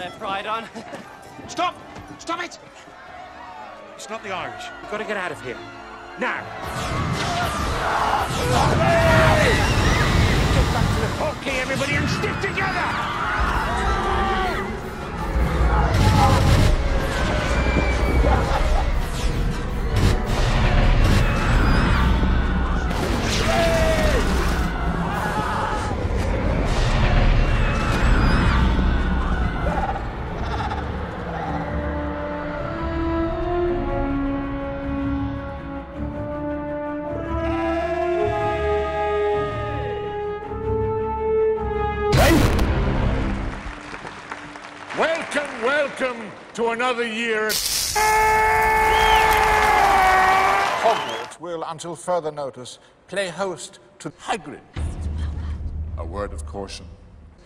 their pride on. Stop! Stop it! It's not the Irish. We've got to get out of here. Now! Welcome, to another year. at Hogwarts will, until further notice, play host to Hagrid. A word of caution.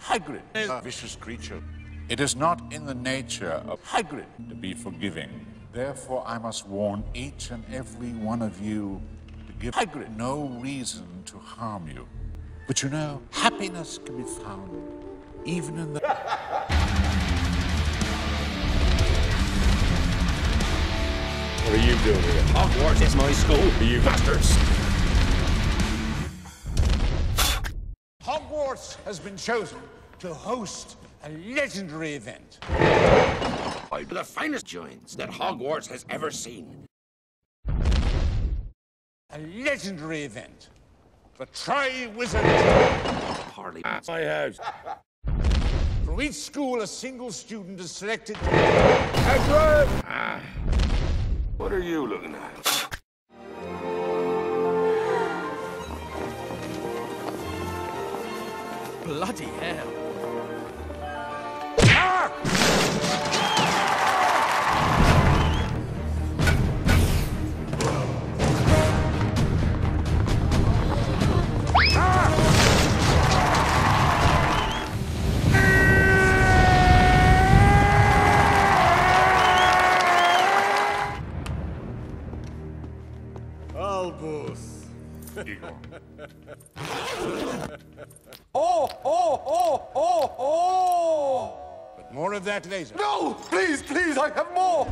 Hagrid is a vicious creature. It is not in the nature of Hagrid to be forgiving. Therefore, I must warn each and every one of you to give Hagrid no reason to harm you. But you know, happiness can be found even in the... What are you doing here? Hogwarts is my school, you bastards! Hogwarts has been chosen to host a legendary event. The finest joints that Hogwarts has ever seen. A legendary event. The Tri-Wizard. Hardly at my house. From each school, a single student is selected. Ah. What are you looking at? Bloody hell. Albus. Igor. Oh, oh, oh, oh, oh! But more of that later. No! Please, please, I have more!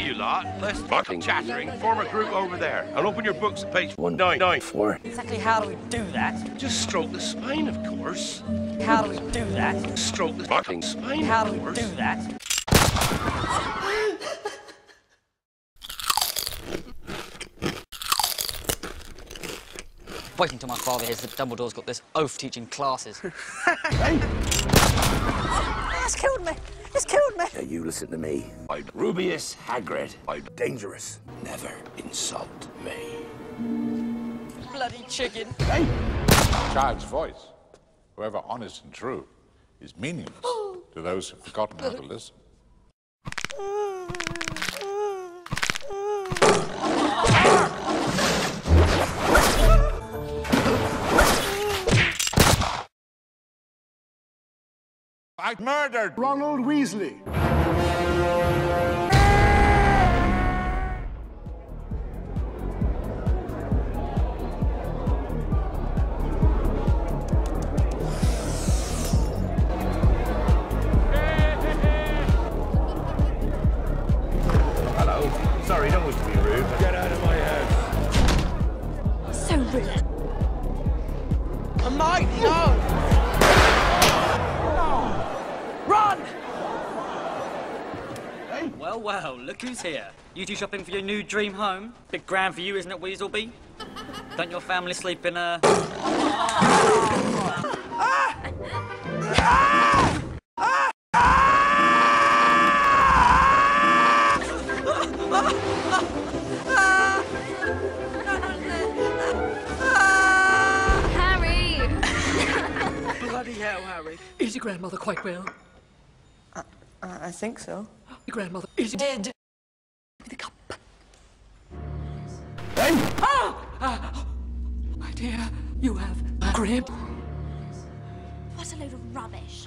You lot, let's fucking chattering. Form a group over there. And open your books at page 194. Exactly how do we do that? Just stroke the spine, of course. How do we do that? Stroke the fucking spine, How of do we do that? Wait until my father hears that Dumbledore's got this oath teaching classes. It's killed me! It's killed me! Now you listen to me. I'm Rubeus Hagrid. I'm dangerous. Never insult me. Bloody chicken. Hey! Child's voice, however honest and true, is meaningless to those who've forgotten how to listen. I murdered Ronald Weasley. Hello. Sorry, don't wish to be rude. Get out of my house. So rude. Mike, no! Well, well, look who's here. You two shopping for your new dream home? Big grand for you, isn't it, Weaselby? Don't your family sleep in a... Harry! Bloody hell, Harry. Is your grandmother quite well? I think so. Your grandmother is dead. Give me the cup. Hey! Ah! My dear, you have a grip. What a load of rubbish.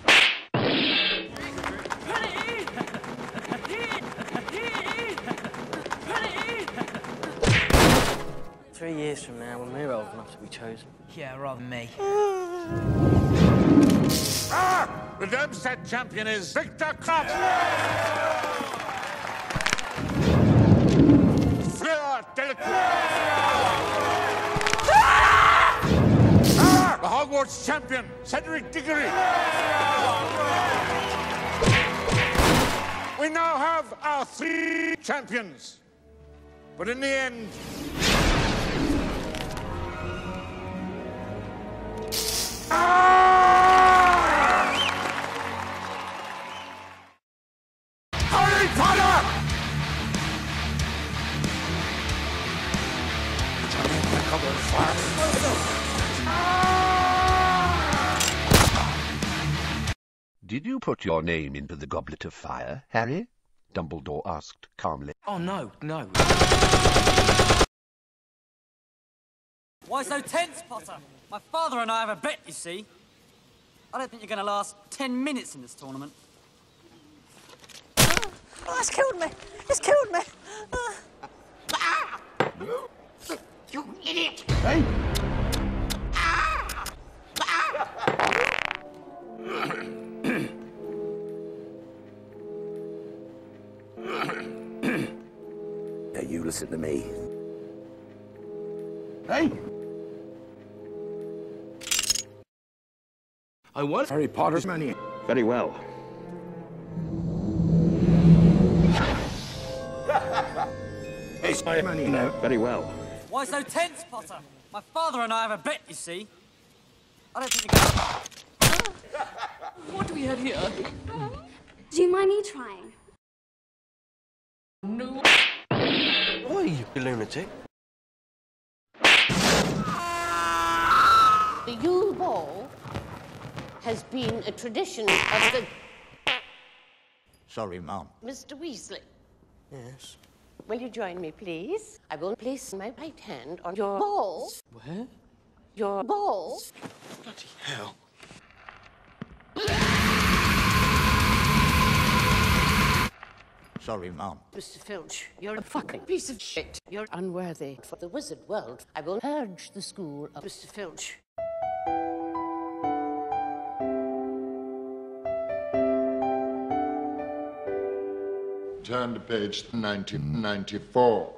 Three years from now, when we're old enough to be chosen. Yeah, rather me. Ah! The Durmstrang champion is Victor Krum. Fleur Delacour. Ah! The Hogwarts champion, Cedric Diggory. We now have our three champions. But in the end, Harry Did you put your name into the goblet of fire, Harry? Dumbledore asked calmly. Oh, no, no. Why so tense, Potter? My father and I have a bet, you see. I don't think you're going to last ten minutes in this tournament. Oh, it's killed me. It's killed me. Ah! You idiot! hey Now you listen to me. Hey! I want Harry Potter's money. Very well. It's my money now. Very well. Why so tense, Potter? My father and I have a bet, you see. I don't think you're going to... What do we have here? Do you mind me trying? No. Why, you lunatic? The Yule Ball has been a tradition of the Sorry, Mom. Mr. Weasley. Yes. Will you join me, please? I will place my right hand on your balls. Where? Your balls. Bloody hell. Sorry, Mom. Mr. Filch, you're a fucking piece of shit. You're unworthy for the wizard world. I will purge the school of Mr. Filch. Turn to page 1994.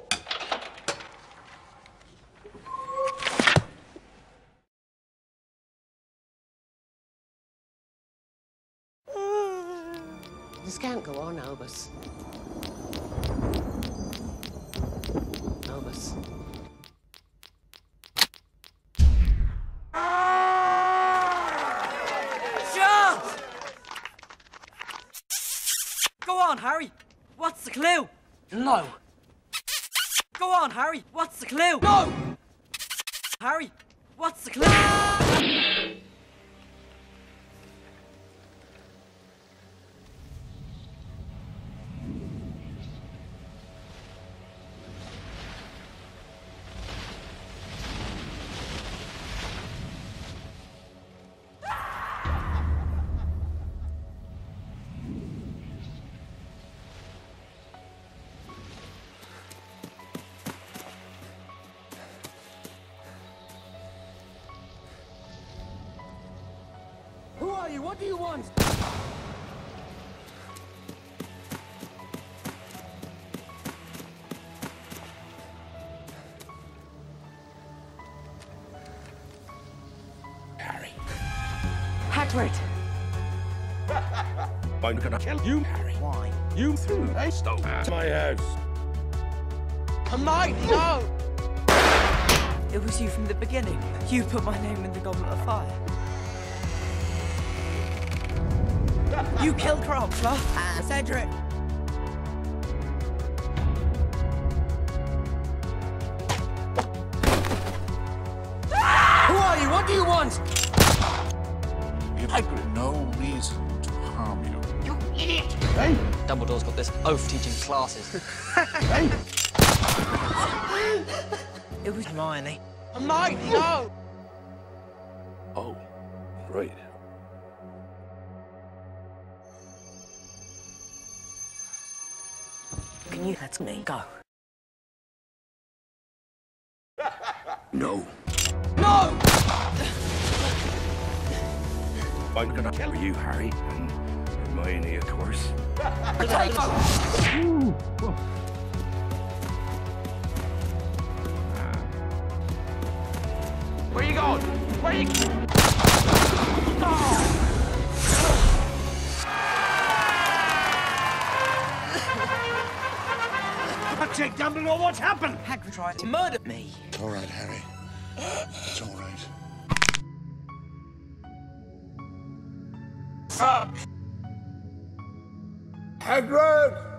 This can't go on, Albus. Albus. Shut! Go on, Harry. What's the clue? No. Go on, Harry. What's the clue? No! Harry, what's the clue? Are you? Do you want? Harry. Hagrid. I'm gonna kill you, Harry. Why? You threw eh? a stone at my house. Hermione, no! It was you from the beginning. You put my name in the Goblet of Fire. You killed Crumpler and uh. Cedric. Who are you? What do you want? Hagrid, no reason to harm you. You idiot! Hey! Dumbledore's got this oath teaching classes. Hey! It was Hermione. Hermione, eh? no! Oh, right. Can you let me go? No. No! I'm gonna kill you, Harry, and Hermione, of course. Where you going? Where you... Jake Dumbledore, what's happened? Hagrid tried to murder me. All right, Harry. It's all right. Uh, Fuck! Hagrid!